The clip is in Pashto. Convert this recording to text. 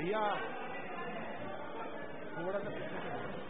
भैया थोड़ा सा